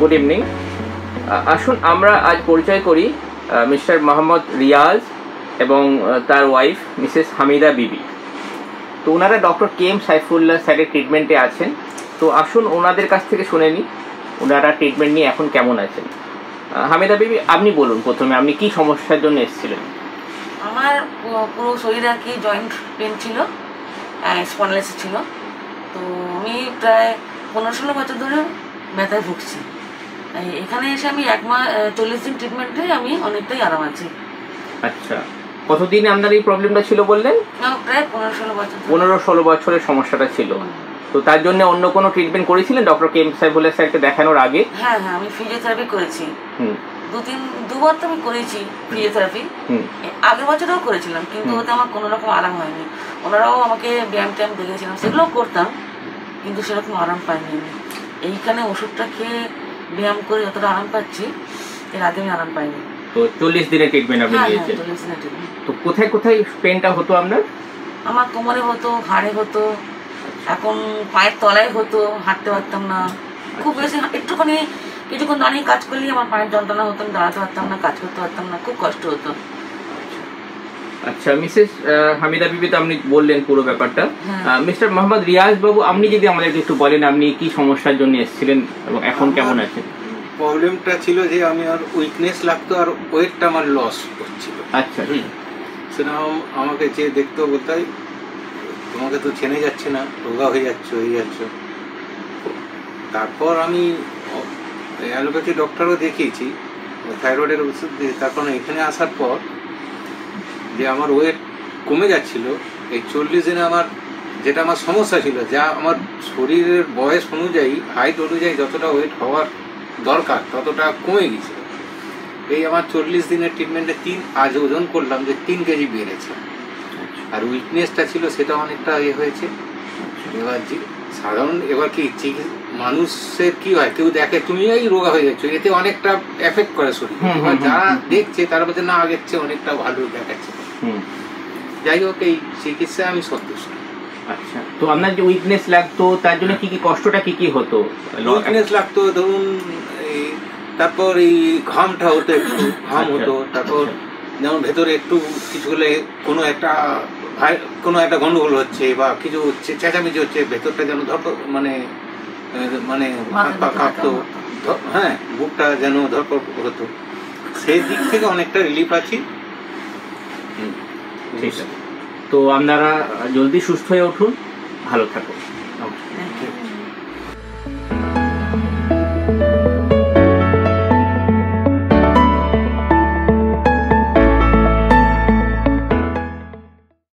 Good evening আসুন আমরা আজ পরিচয় করি মিস্টার মোহাম্মদ রিয়াজ এবং তার ওয়াইফ মিসেস হামিদা বিবি। তো ওনারা ডক্টর কে এম সাইফুল্লাহ স্যারের ট্রিটমেন্টে আছেন। তো আসুন ওনাদের কাছ থেকে শুনে নিই ওনারা ট্রিটমেন্ট নিয়ে এখন কেমন আছেন। হামিদা বিবি, আপনি বলুন প্রথমে, আপনি কি সমস্যার জন্য এসেছিলেন? আমার পুরো শরীরে আর কি জয়েন্ট পেন ছিল স্পন্ডলাইসিস ছিল। তো আমি প্রায় পনেরো ষোলো বছর ধরে ব্যথায় ভুগছি। এখানে এসে আমি এক মাস চল্লিশ দিন ট্রিটমেন্টে আমি অনেকটাই আরাম আছি। আচ্ছা। কতদিন আপনার এই প্রবলেমটা ছিল বললেন? প্রায় পনেরো ষোলো বছর পনেরো ষোলো বছরের সমস্যাটা ছিল। তো তার জন্য অন্য কোনো ট্রিটমেন্ট করেছিলেন? ডক্টর কেম এম বলে স্যারকে দেখানোর আগে? হ্যাঁ হ্যাঁ আমি ফিজিওথেরাপি করেছি। দু তিন দুবার তো আমি করেছি ফিজিওথেরাপি হুম। আগের বছরও করেছিলাম কিন্তু ওতে আমার কোনো রকম আরাম হয়নি। ওনারাও আমাকে ব্যায়াম ট্যায়াম দেখেছিলাম সেগুলোও করতাম কিন্তু সেরকম আরাম পাইনি আমি। এইখানে ওষুধটা খেয়ে ব্যায়াম করে যতটা আরাম পাচ্ছি এর আগে আমি আরাম পাইনি। তো চল্লিশ দিনের ট্রিটমেন্ট আপনি হ্যাঁ হ্যাঁ নিয়েছেন। চল্লিশ দিনের treatment। তো কোথায় কোথায় পেনটা হতো আপনার? আমার কোমরে হতো হাড়ে হতো এখন পায়ের তলায় হতো হাঁটতে পারতাম না। খুব বেশি একটুখানি কিছুক্ষণ দাঁড়িয়ে কাজ করলেই আমার পায়ের যন্ত্রণা হতো দাঁড়াতে পারতাম না কাজ করতে পারতাম না খুব কষ্ট হতো। আচ্ছা মিসেস হামিদা বিবি তো আপনি বললেন পুরো ব্যাপারটা। হ্যাঁ। মিস্টার মোহাম্মদ রিয়াজ বাবু আপনি যদি আমাদেরকে একটু বলেন আপনি কি সমস্যার জন্য এসেছিলেন এবং এখন কেমন আছেন? প্রবলেমটা ছিল যে আমি আর উইকনেস লাগতো আর ওয়েটটা আমার লস হচ্ছিল। আচ্ছা। সেটা আম- আমাকে যে দেখতো বলতাই তোমাকে তো চেনে যাচ্ছে না রোগা হয়ে যাচ্ছ হয়ে যাচ্ছ। তারপর আমি অ্যালোপ্যাথি ডক্টরও দেখিয়েছি থাইরয়েডের ওষুধ দিয়ে তারপর এখানে আসার পর যে আমার ওয়েট কমে যাচ্ছিল এই চল্লিশ দিনে আমার যেটা আমার সমস্যা ছিল যা আমার শরীরের বয়স অনুযায়ী হাইট অনুযায়ী যতটা ওয়েট হওয়ার দরকার ততটা কমে গেছিল। এই আমার চল্লিশ দিনের ট্রিটমেন্টে তিন আজ ওজন করলাম যে তিন কেজি বেড়েছে। আর উইকনেসটা ছিল সেটা অনেকটা ইয়ে হয়েছে। এবার যে- সাধারণ এবার কি মানুষের কি হয়? কেউ দেখে তুমি এই রোগা হয়ে যাচ্ছ এতে অনেকটা এফেক্ট করে শরীর। এবার যারা দেখছে তারা বলছে না আগের চেয়ে অনেকটা ভালো দেখাচ্ছে। যাই হোক এই চিকিৎসায় আমি সন্তুষ্ট। আচ্ছা। তো আপনার যে উইকনেস লাগতো তার জন্য কি কি কষ্টটা কি কি হতো? উইকনেস লাগতো ধরুন এই তারপর এই ঘামটা হতো একটু ঘাম আচ্ছা, হতো তারপর আচ্ছা। যেমন ভেতরে একটু কিছু হলে কোনো একটা কোনো একটা গন্ডগোল হচ্ছে বা কিছু হচ্ছে চেঁচামেচি হচ্ছে ভেতরটা যেন ধর মানে মানে হাত পা কাঁপতো হ্যাঁ বুকটা যেন ধরপড় হতো। সেই দিক থেকে অনেকটা রিলিফ আছি। ঠিক আছে। তো আপনারা জলদি সুস্থ হয়ে উঠুন ভালো থাকুন। Thank you